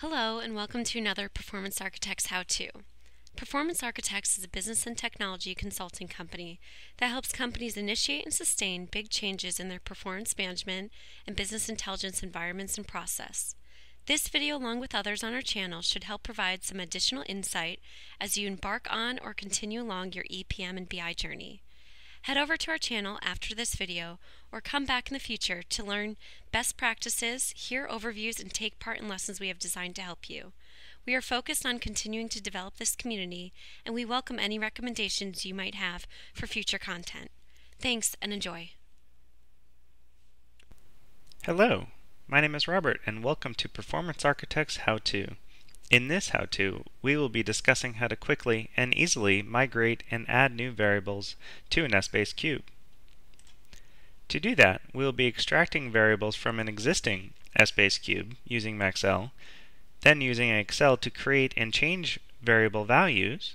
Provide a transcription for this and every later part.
Hello, and welcome to another Performance Architects How To. Performance Architects is a business and technology consulting company that helps companies initiate and sustain big changes in their performance management and business intelligence environments and process. This video, along with others on our channel, should help provide some additional insight as you embark on or continue along your EPM and BI journey. Head over to our channel after this video or come back in the future to learn best practices, hear overviews, and take part in lessons we have designed to help you. We are focused on continuing to develop this community and we welcome any recommendations you might have for future content. Thanks and enjoy. Hello, my name is Robert and welcome to Performance Architects How To. In this how-to, we will be discussing how to quickly and easily migrate and add new variables to an Essbase cube. To do that, we will be extracting variables from an existing Essbase cube using MaxL, then using Excel to create and change variable values.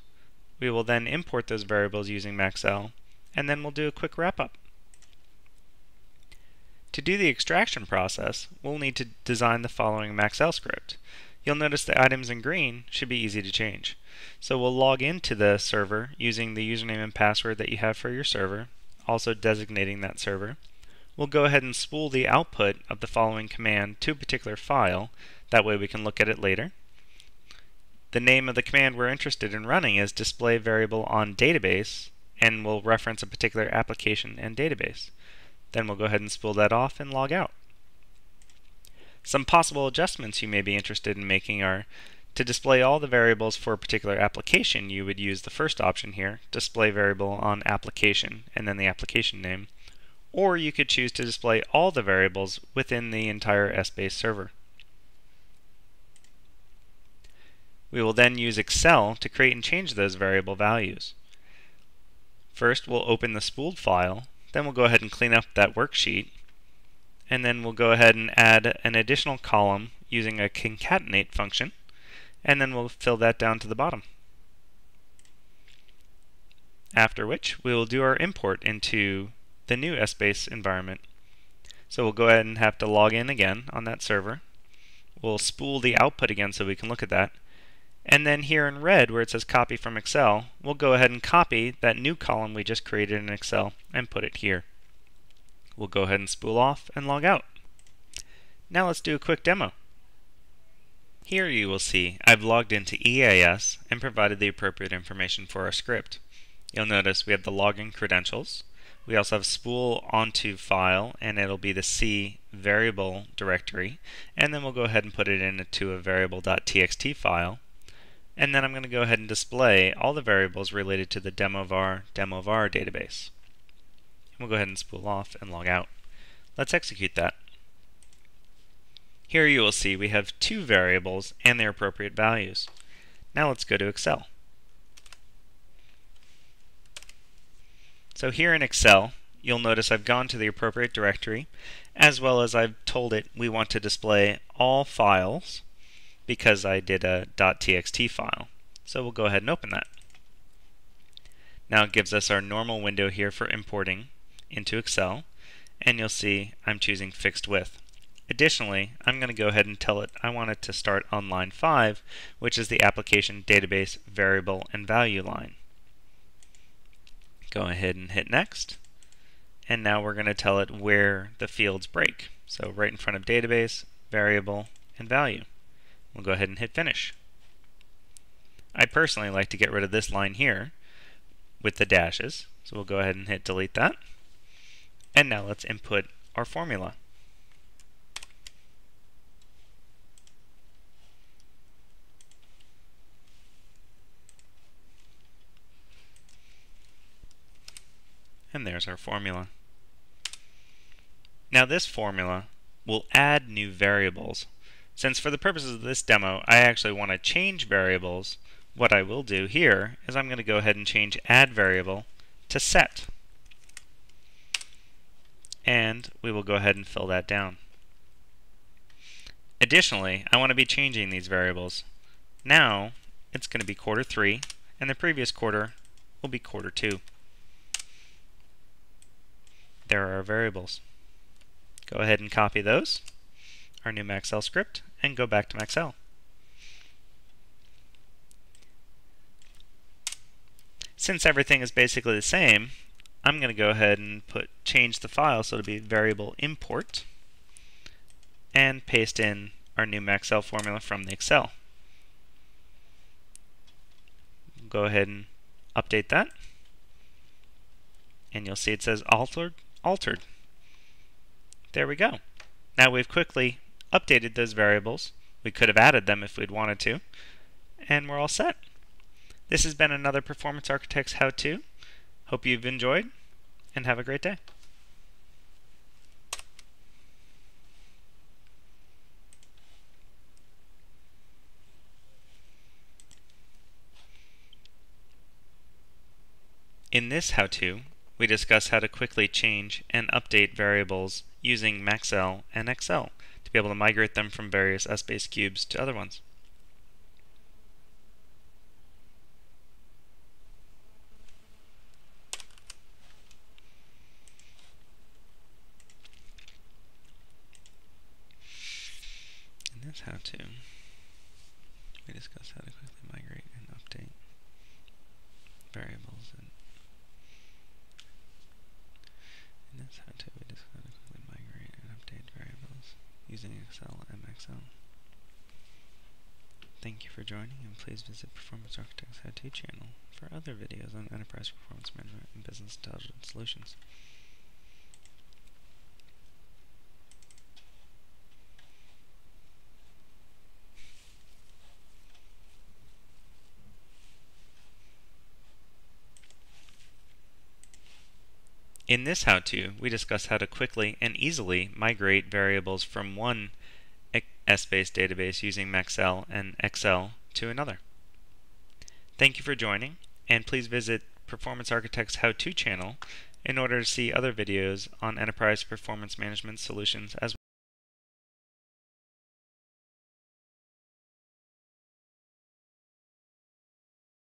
We will then import those variables using MaxL, and then we'll do a quick wrap-up. To do the extraction process, we'll need to design the following MaxL script you'll notice the items in green should be easy to change. So we'll log into the server using the username and password that you have for your server, also designating that server. We'll go ahead and spool the output of the following command to a particular file, that way we can look at it later. The name of the command we're interested in running is display variable on database, and we'll reference a particular application and database. Then we'll go ahead and spool that off and log out. Some possible adjustments you may be interested in making are to display all the variables for a particular application, you would use the first option here, display variable on application, and then the application name. Or you could choose to display all the variables within the entire Essbase server. We will then use Excel to create and change those variable values. First, we'll open the spooled file, then we'll go ahead and clean up that worksheet, and then we'll go ahead and add an additional column using a concatenate function, and then we'll fill that down to the bottom. After which, we will do our import into the new Essbase environment. So we'll go ahead and have to log in again on that server. We'll spool the output again so we can look at that. And then here in red, where it says copy from Excel, we'll go ahead and copy that new column we just created in Excel and put it here. We'll go ahead and spool off and log out. Now let's do a quick demo. Here you will see I've logged into EAS and provided the appropriate information for our script. You'll notice we have the login credentials. We also have spool onto file and it'll be the C variable directory and then we'll go ahead and put it into a variable.txt file and then I'm going to go ahead and display all the variables related to the demovar demovar database. We'll go ahead and spool off and log out. Let's execute that. Here you will see we have two variables and their appropriate values. Now let's go to Excel. So here in Excel, you'll notice I've gone to the appropriate directory, as well as I've told it we want to display all files because I did a .txt file. So we'll go ahead and open that. Now it gives us our normal window here for importing into Excel, and you'll see I'm choosing fixed width. Additionally, I'm going to go ahead and tell it I want it to start on line 5, which is the application database variable and value line. Go ahead and hit next. And now we're going to tell it where the fields break. So right in front of database, variable, and value. We'll go ahead and hit finish. I personally like to get rid of this line here with the dashes. So we'll go ahead and hit delete that. And now let's input our formula. And there's our formula. Now this formula will add new variables. Since for the purposes of this demo, I actually want to change variables, what I will do here is I'm going to go ahead and change add variable to set and we will go ahead and fill that down. Additionally, I want to be changing these variables. Now it's going to be quarter 3 and the previous quarter will be quarter 2. There are our variables. Go ahead and copy those, our new MaxL script, and go back to MaxL. Since everything is basically the same, I'm going to go ahead and put change the file so it'll be variable import and paste in our new MaxL formula from the Excel. Go ahead and update that and you'll see it says altered altered. There we go. Now we've quickly updated those variables. We could have added them if we'd wanted to, and we're all set. This has been another Performance Architects how-to. Hope you've enjoyed, and have a great day. In this how-to, we discuss how to quickly change and update variables using MaxL and Excel to be able to migrate them from various Essbase cubes to other ones. In this how-to, we discuss how to quickly migrate and update variables and in this how-to we discuss how to quickly migrate and update variables using Excel and MXL. Thank you for joining and please visit Performance Architects How-To channel for other videos on enterprise performance management and business intelligence solutions. In this how-to, we discuss how to quickly and easily migrate variables from one Essbase database using MaxL and Excel to another. Thank you for joining, and please visit Performance Architects How-To channel in order to see other videos on enterprise performance management solutions as